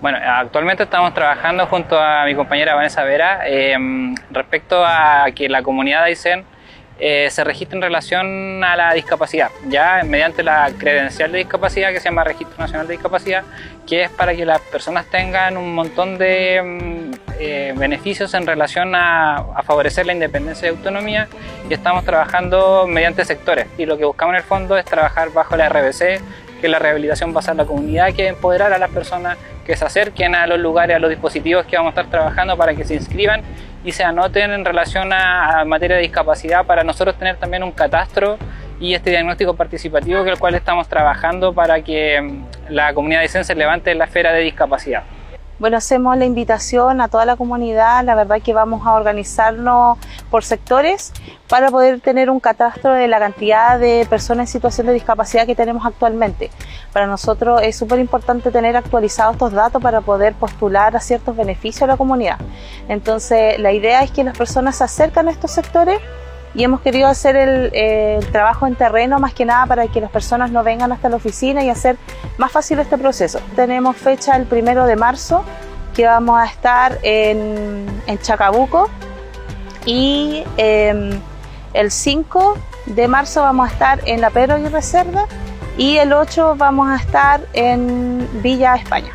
Bueno, actualmente estamos trabajando junto a mi compañera Vanessa Vera em, respecto a que la comunidad de Aysén eh, se registre en relación a la discapacidad, ya mediante la credencial de discapacidad que se llama Registro Nacional de Discapacidad, que es para que las personas tengan un montón de em, eh, beneficios en relación a, a, favorecer la independencia y autonomía y estamos trabajando mediante sectores y lo que buscamos en el fondo es trabajar bajo la RBC, que la rehabilitación basada en la comunidad, que empoderar a las personas que se acerquen a los lugares, a los dispositivos que vamos a estar trabajando para que se inscriban y se anoten en relación a, materia de discapacidad para nosotros tener también un catastro y este diagnóstico participativo que el cual estamos trabajando para que mm, la comunidad de se levante en la esfera de discapacidad. Bueno, hacemos la invitación a toda la comunidad, la verdad que vamos a organizarnos por sectores para poder tener un catastro de la cantidad de personas en situación de discapacidad que tenemos actualmente. Para nosotros es súper importante tener actualizados estos datos para poder postular a ciertos beneficios a la comunidad. Entonces, la idea es que las personas se acercan a estos sectores y hemos querido hacer el, trabajo en terreno más que nada para que las personas no vengan hasta la oficina y hacer más fácil este proceso. Tenemos fecha el primero de marzo que vamos a estar en, Chacabuco y em, el 5 de marzo vamos a estar en La Pero y Reserva y el 8 vamos a estar en Villa España.